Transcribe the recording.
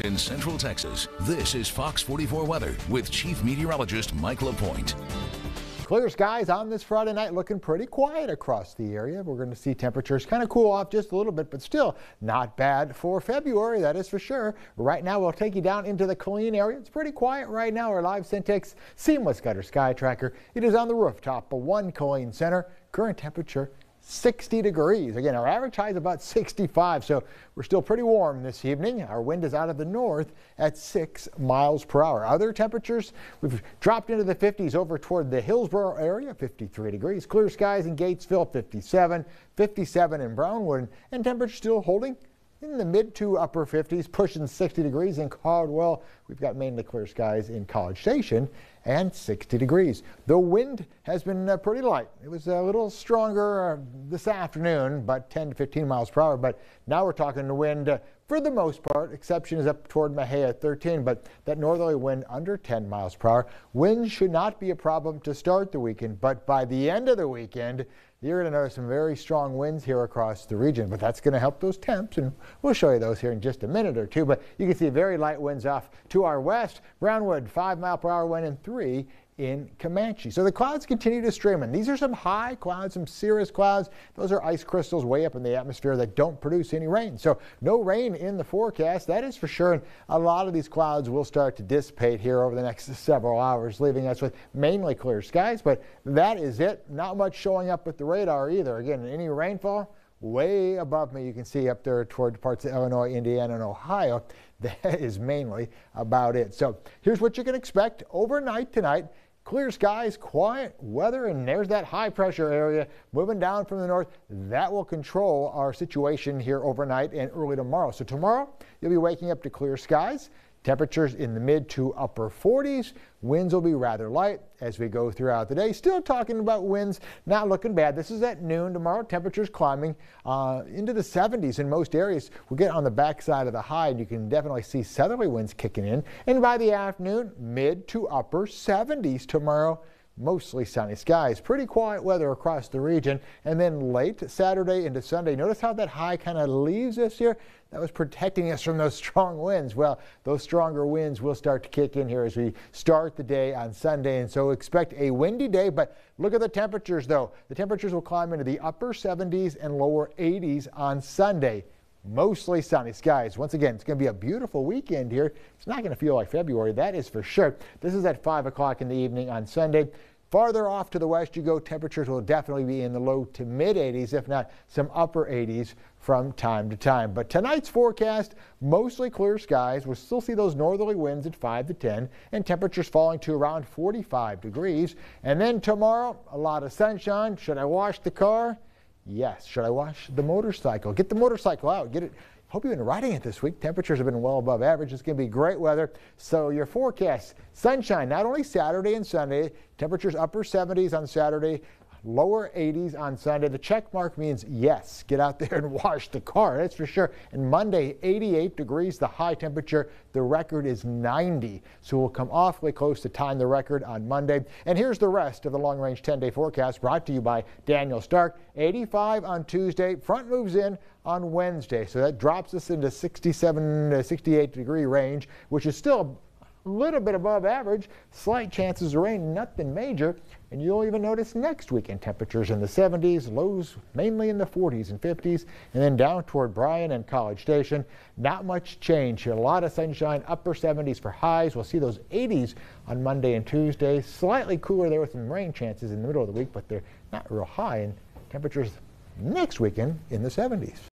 In Central Texas, this is Fox 44 weather with Chief Meteorologist Mike LaPoint. Clear skies on this Friday night looking pretty quiet across the area. We're going to see temperatures kind of cool off just a little bit, but still not bad for February, that is for sure. Right now, we'll take you down into the Killeen area. It's pretty quiet right now. Our live Centex Seamless Gutter Sky Tracker. It is on the rooftop of one Killeen Center. Current temperature 60 degrees. Again, our average high is about 65, so we're still pretty warm this evening. Our wind is out of the north at 6 miles per hour. Other temperatures, we've dropped into the 50s over toward the Hillsboro area, 53 degrees. Clear skies in Gatesville, 57, 57 in Brownwood, and temperature still holding in the mid to upper 50s, pushing 60 degrees in Caldwell. We've got mainly clear skies in College Station and 60 degrees. The wind has been uh, pretty light. It was a little stronger uh, this afternoon, about 10 to 15 miles per hour, but now we're talking the wind uh, for the most part. Exception is up toward Mexia 13, but that northerly wind under 10 miles per hour. Wind should not be a problem to start the weekend, but by the end of the weekend, you're going to notice some very strong winds here across the region, but that's going to help those temps, and we'll show you those here in just a minute or two. But you can see very light winds off to our west. Brownwood, 5 mile per hour wind and 3 in Comanche. So the clouds continue to stream in. These are some high clouds, some cirrus clouds. Those are ice crystals way up in the atmosphere that don't produce any rain. So no rain in the forecast, that is for sure. And a lot of these clouds will start to dissipate here over the next several hours, leaving us with mainly clear skies. But that is it. Not much showing up with the radar either. Again, any rainfall way above me. You can see up there toward parts of Illinois, Indiana, and Ohio. That is mainly about it. So here's what you can expect overnight tonight. Clear skies, quiet weather, and there's that high pressure area moving down from the north. That will control our situation here overnight and early tomorrow. So tomorrow, you'll be waking up to clear skies. Temperatures in the mid to upper 40s. Winds will be rather light as we go throughout the day. Still talking about winds, not looking bad. This is at noon tomorrow. Temperatures climbing uh, into the 70s in most areas. We'll get on the backside of the high, and you can definitely see southerly winds kicking in. And by the afternoon, mid to upper 70s tomorrow mostly sunny skies. Pretty quiet weather across the region. And then late Saturday into Sunday, notice how that high kind of leaves us here? That was protecting us from those strong winds. Well, those stronger winds will start to kick in here as we start the day on Sunday. And so expect a windy day, but look at the temperatures though. The temperatures will climb into the upper 70s and lower 80s on Sunday mostly sunny skies. Once again, it's going to be a beautiful weekend here. It's not going to feel like February, that is for sure. This is at 5 o'clock in the evening on Sunday. Farther off to the west you go, temperatures will definitely be in the low to mid 80s, if not some upper 80s from time to time. But tonight's forecast, mostly clear skies. We'll still see those northerly winds at 5 to 10 and temperatures falling to around 45 degrees. And then tomorrow, a lot of sunshine. Should I wash the car? Yes. Should I wash the motorcycle? Get the motorcycle out. Get it. Hope you've been riding it this week. Temperatures have been well above average. It's going to be great weather. So your forecast, sunshine, not only Saturday and Sunday, temperatures upper 70s on Saturday, lower 80s on Sunday. The check mark means yes, get out there and wash the car, that's for sure. And Monday, 88 degrees, the high temperature. The record is 90. So we'll come awfully close to tying the record on Monday. And here's the rest of the long range 10 day forecast brought to you by Daniel Stark. 85 on Tuesday, front moves in on Wednesday. So that drops us into 67 to 68 degree range, which is still little bit above average, slight chances of rain, nothing major. And you'll even notice next weekend temperatures in the 70s, lows mainly in the 40s and 50s, and then down toward Bryan and College Station. Not much change here. A lot of sunshine, upper 70s for highs. We'll see those 80s on Monday and Tuesday. Slightly cooler there with some rain chances in the middle of the week, but they're not real high. And temperatures next weekend in the 70s.